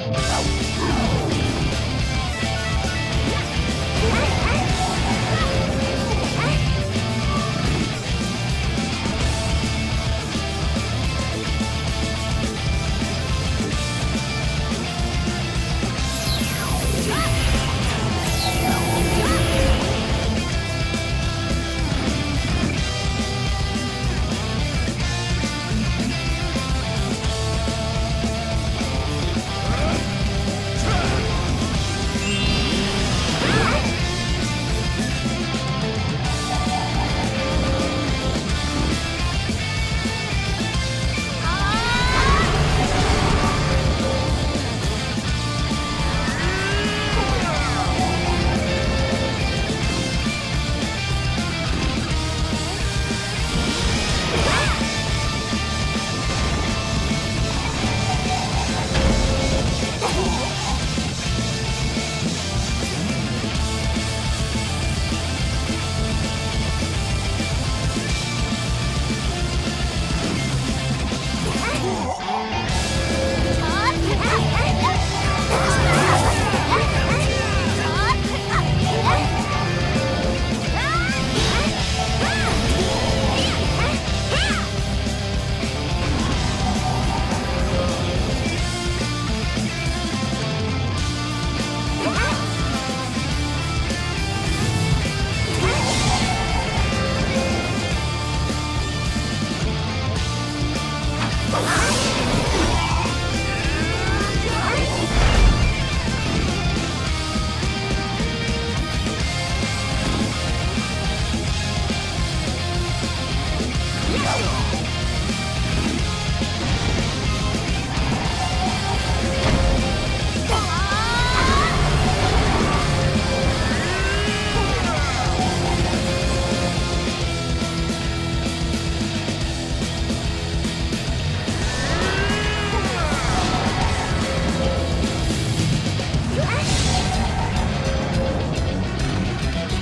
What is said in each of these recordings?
Tchau.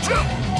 Shoot!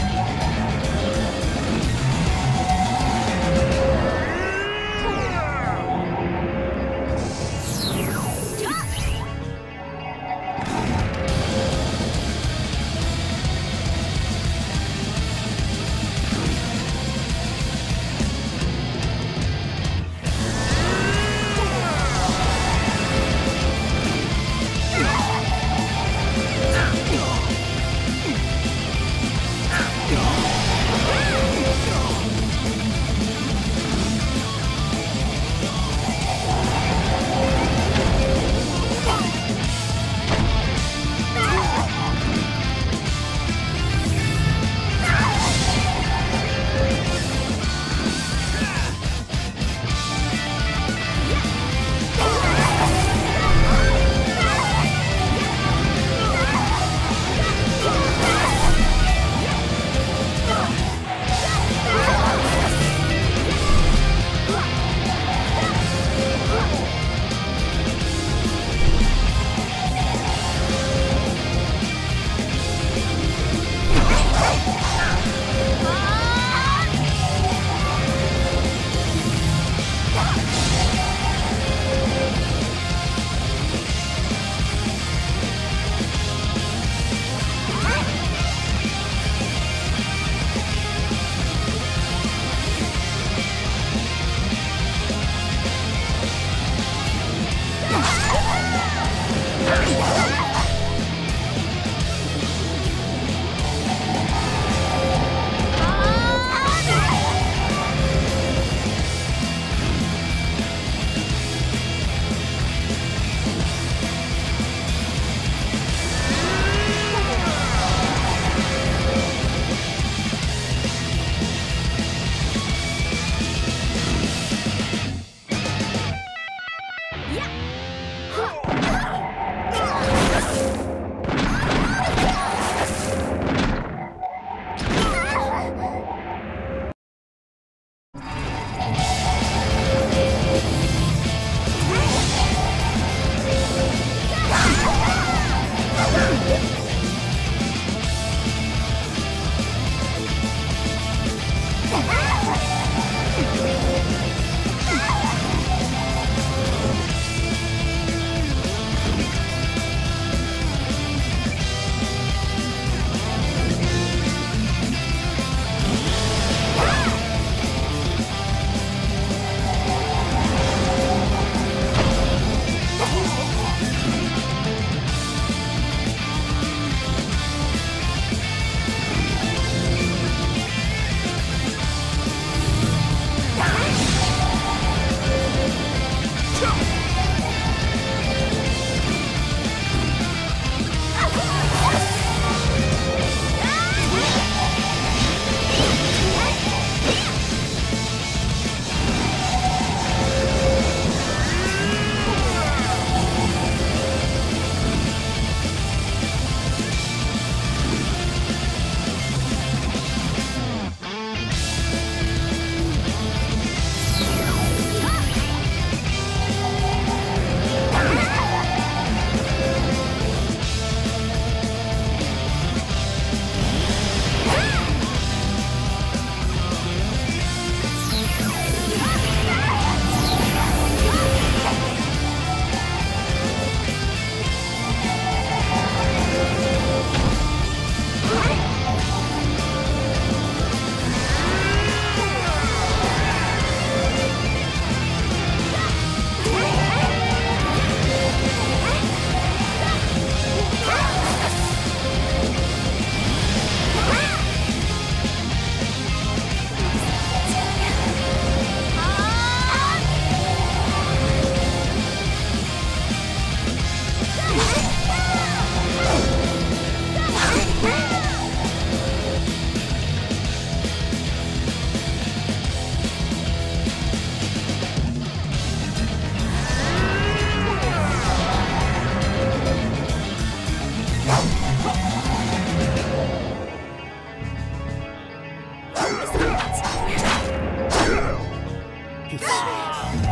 ピッシ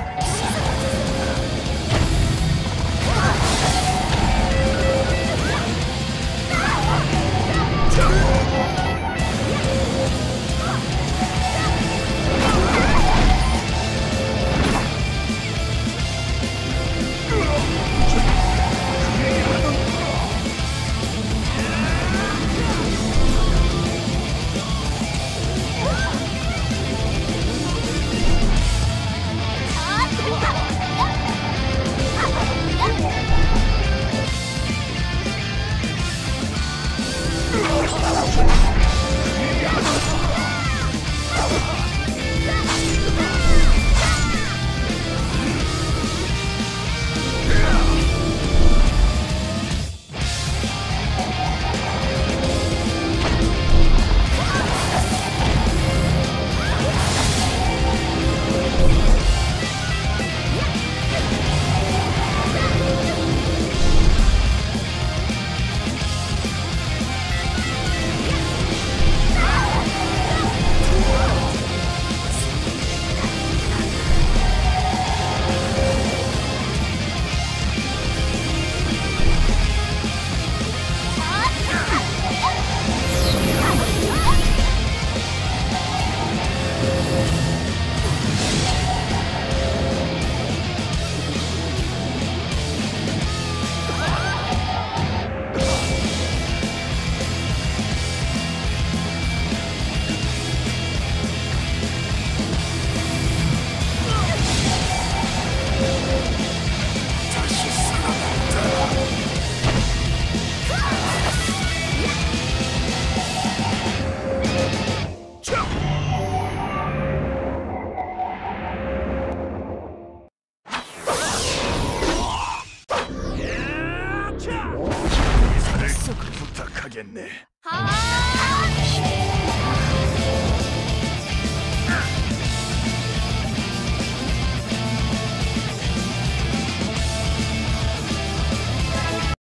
はあ